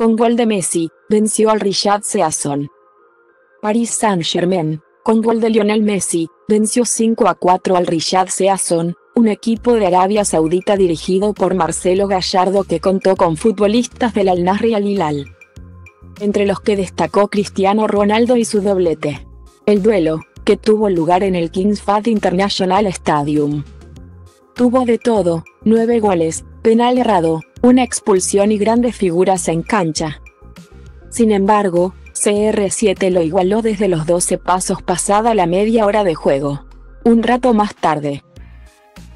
con gol de Messi, venció al Riyad Season. Paris Saint-Germain, con gol de Lionel Messi, venció 5 a 4 al Riyad Season, un equipo de Arabia Saudita dirigido por Marcelo Gallardo que contó con futbolistas del Al Nassr y Al Hilal. Entre los que destacó Cristiano Ronaldo y su doblete. El duelo, que tuvo lugar en el Kings Fahd International Stadium. Tuvo de todo, nueve goles, penal errado, una expulsión y grandes figuras en cancha. Sin embargo, CR7 lo igualó desde los 12 pasos pasada la media hora de juego. Un rato más tarde,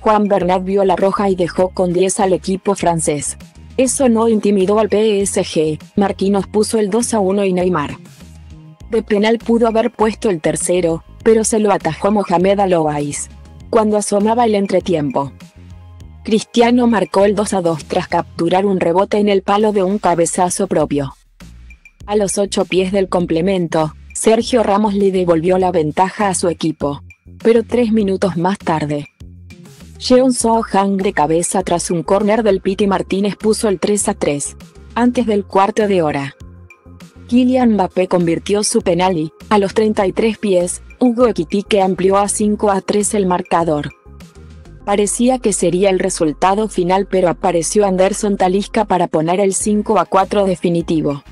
Juan Bernat vio la roja y dejó con 10 al equipo francés. Eso no intimidó al PSG, Marquinhos puso el 2 a 1 y Neymar. De penal pudo haber puesto el tercero, pero se lo atajó Mohamed Aloais. Cuando asomaba el entretiempo. Cristiano marcó el 2 a 2 tras capturar un rebote en el palo de un cabezazo propio. A los ocho pies del complemento, Sergio Ramos le devolvió la ventaja a su equipo. Pero tres minutos más tarde, Jeon So Hang de cabeza tras un córner del Piti Martínez puso el 3 a 3. Antes del cuarto de hora. Kylian Mbappé convirtió su penal y, a los 33 pies, Hugo Ekitike amplió a 5 a 3 el marcador. Parecía que sería el resultado final pero apareció Anderson Talisca para poner el 5 a 4 definitivo.